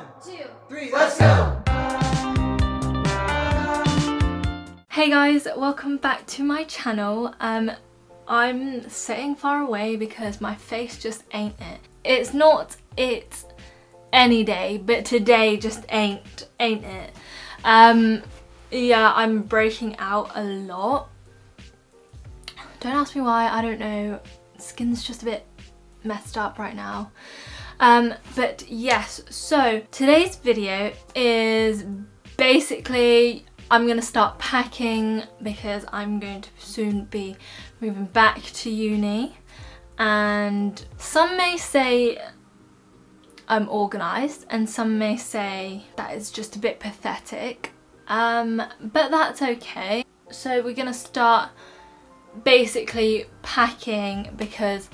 One, two, three, let's go! Hey guys, welcome back to my channel. Um, I'm sitting far away because my face just ain't it. It's not it any day, but today just ain't, ain't it. Um, yeah, I'm breaking out a lot. Don't ask me why, I don't know. Skin's just a bit messed up right now. Um, but yes, so today's video is basically I'm to start packing because I'm going to soon be moving back to uni and some may say I'm organised and some may say that is just a bit pathetic um, but that's okay. So we're to start basically packing because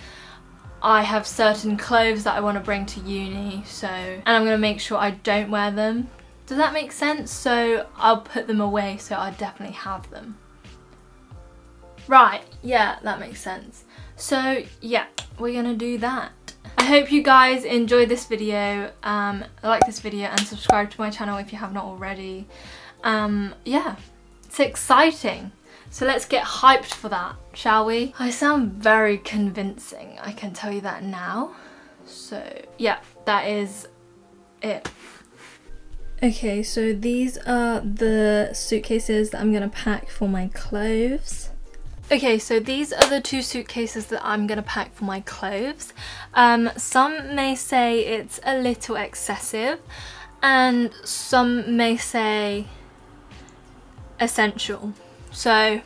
I have certain clothes that I want to bring to uni so and I'm going to make sure I don't wear them does that make sense? So I'll put them away so I definitely have them. Right, yeah, that makes sense. So yeah, we're gonna do that. I hope you guys enjoyed this video, um, like this video and subscribe to my channel if you have not already. Um, yeah, it's exciting. So let's get hyped for that, shall we? I sound very convincing, I can tell you that now. So yeah, that is it. Okay, so these are the suitcases that I'm going to pack for my clothes. Okay, so these are the two suitcases that I'm going to pack for my clothes. Um, some may say it's a little excessive and some may say essential. So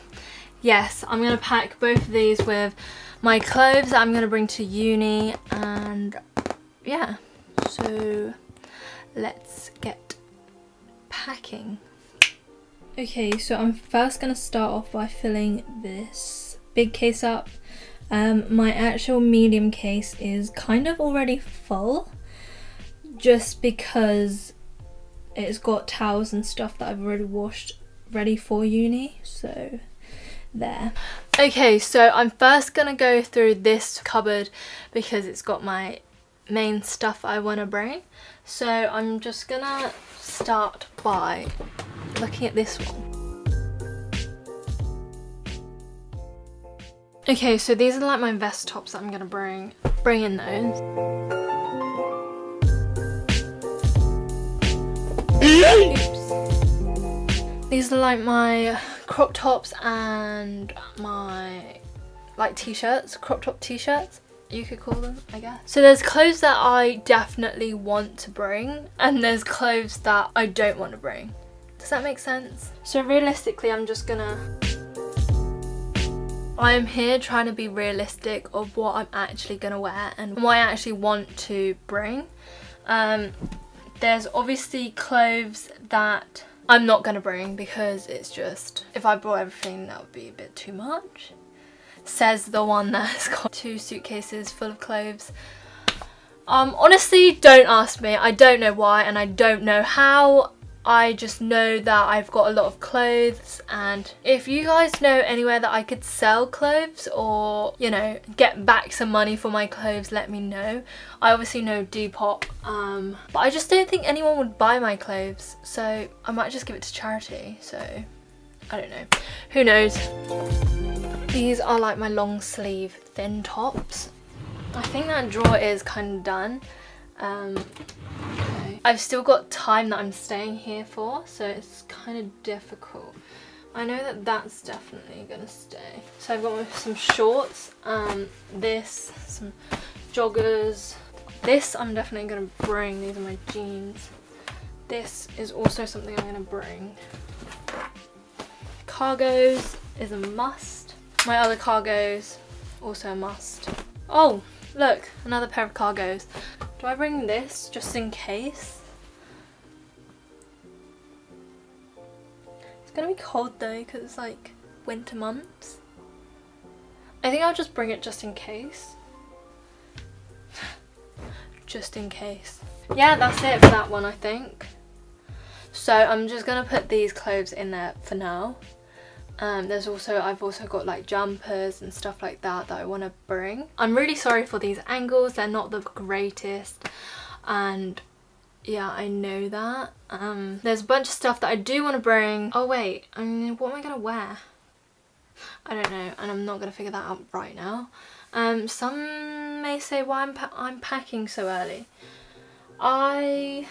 yes, I'm going to pack both of these with my clothes that I'm going to bring to uni and yeah, so let's get packing. Okay, so I'm first going to start off by filling this big case up. Um, my actual medium case is kind of already full just because it's got towels and stuff that I've already washed ready for uni, so there. Okay, so I'm first going to go through this cupboard because it's got my main stuff I want to bring. So I'm just going to start by looking at this one. Okay, so these are like my vest tops that I'm gonna bring, bring in those. These are like my crop tops and my like t-shirts, crop top t-shirts you could call them, I guess. So there's clothes that I definitely want to bring and there's clothes that I don't want to bring. Does that make sense? So realistically, I'm just gonna... I am here trying to be realistic of what I'm actually gonna wear and what I actually want to bring. Um, there's obviously clothes that I'm not gonna bring because it's just, if I brought everything that would be a bit too much says the one that's got two suitcases full of clothes. Um, honestly, don't ask me. I don't know why and I don't know how. I just know that I've got a lot of clothes and if you guys know anywhere that I could sell clothes or, you know, get back some money for my clothes, let me know. I obviously know Depop, um, but I just don't think anyone would buy my clothes, so I might just give it to charity, so I don't know. Who knows? These are like my long sleeve thin tops. I think that drawer is kind of done. Um. I've still got time that I'm staying here for, so it's kind of difficult. I know that that's definitely gonna stay. So I've got some shorts, um, this, some joggers. This I'm definitely gonna bring, these are my jeans. This is also something I'm gonna bring. Cargos is a must. My other cargos, also a must. Oh, look, another pair of cargos. Do I bring this just in case? It's gonna be cold though because it's like winter months. I think I'll just bring it just in case. just in case. Yeah, that's it for that one I think. So I'm just gonna put these clothes in there for now. Um, there's also, I've also got like jumpers and stuff like that that I want to bring. I'm really sorry for these angles, they're not the greatest and yeah, I know that. Um, there's a bunch of stuff that I do want to bring. Oh wait, I mean, what am I going to wear? I don't know, and I'm not going to figure that out right now. Um, some may say why I'm, pa I'm packing so early. I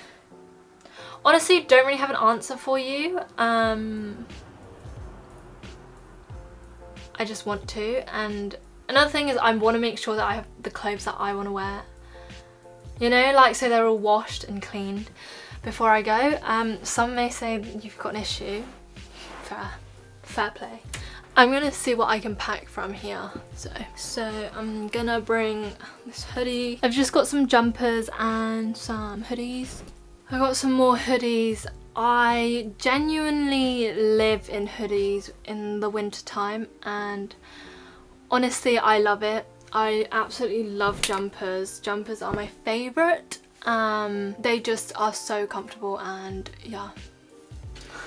honestly don't really have an answer for you. Um, I just want to, and another thing is I want to make sure that I have the clothes that I want to wear you know, like so they're all washed and cleaned before I go. Um, some may say you've got an issue. Fair, fair play. I'm gonna see what I can pack from here. So, so I'm gonna bring this hoodie. I've just got some jumpers and some hoodies. I got some more hoodies. I genuinely live in hoodies in the winter time and honestly I love it. I absolutely love jumpers. Jumpers are my favourite. Um, they just are so comfortable and yeah.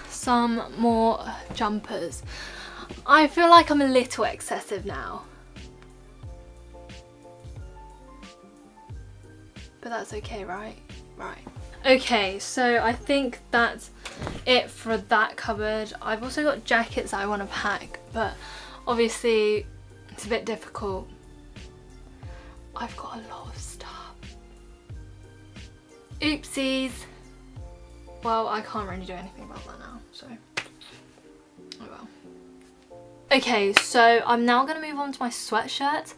Some more jumpers. I feel like I'm a little excessive now. But that's okay, right? Right. Okay, so I think that's it for that cupboard. I've also got jackets I want to pack, but obviously it's a bit difficult I've got a lot of stuff. Oopsies. Well, I can't really do anything about that now, so oh well. Okay, so I'm now going to move on to my sweatshirt.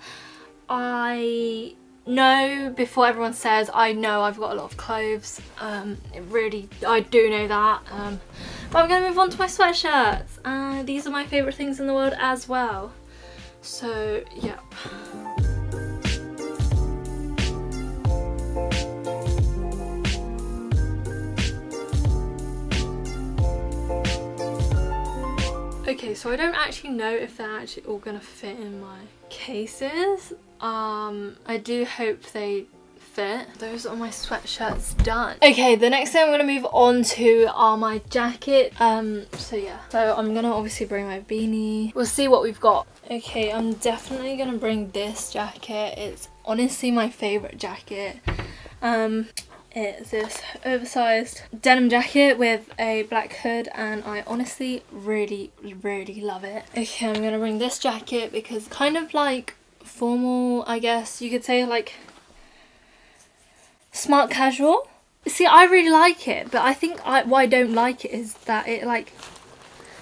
I know before everyone says I know I've got a lot of clothes. Um, it really, I do know that. Um, but I'm going to move on to my sweatshirts. Uh, these are my favourite things in the world as well. So, yeah. Okay, so I don't actually know if they're actually all gonna fit in my cases. Um, I do hope they fit. Those are my sweatshirts done. Okay, the next thing I'm gonna move on to are my jacket. Um, so yeah. So I'm gonna obviously bring my beanie. We'll see what we've got. Okay, I'm definitely gonna bring this jacket. It's honestly my favorite jacket. Um, it's this oversized denim jacket with a black hood and I honestly really really love it. Okay I'm gonna bring this jacket because kind of like formal I guess you could say like smart casual. See I really like it but I think I, why I don't like it is that it like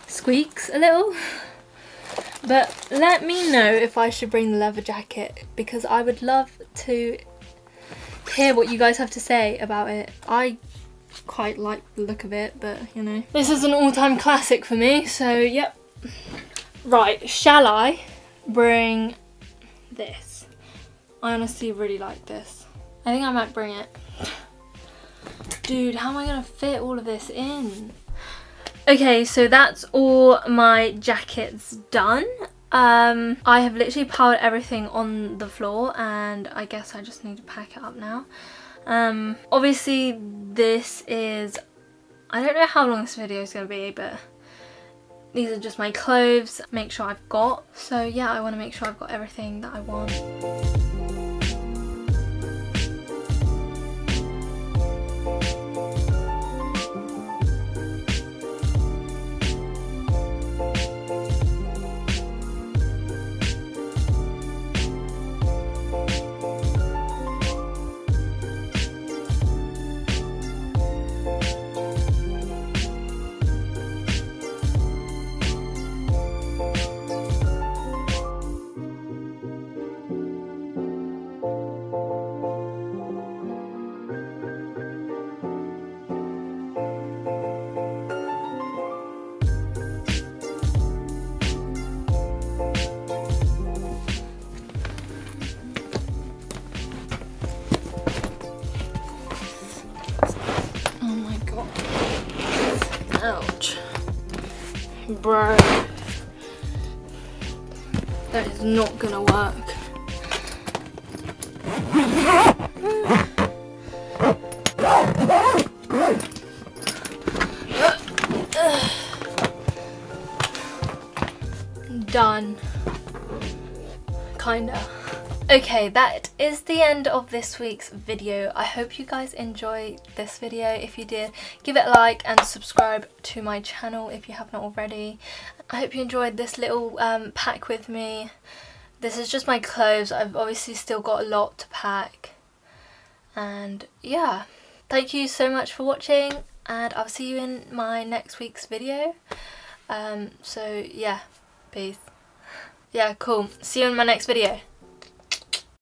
squeaks a little. But let me know if I should bring the leather jacket because I would love to hear what you guys have to say about it. I quite like the look of it, but you know. This is an all-time classic for me, so yep. Right, shall I bring this? I honestly really like this. I think I might bring it. Dude, how am I gonna fit all of this in? Okay, so that's all my jackets done. Um, I have literally piled everything on the floor and I guess I just need to pack it up now. Um, obviously this is, I don't know how long this video is going to be, but these are just my clothes, make sure I've got. So yeah, I want to make sure I've got everything that I want. Bro. That is not gonna work. Done. Kinda. Okay, that is the end of this week's video. I hope you guys enjoyed this video. If you did, give it a like and subscribe to my channel if you have not already. I hope you enjoyed this little um, pack with me. This is just my clothes. I've obviously still got a lot to pack. And yeah, thank you so much for watching and I'll see you in my next week's video. Um, so yeah, peace. Yeah, cool. See you in my next video.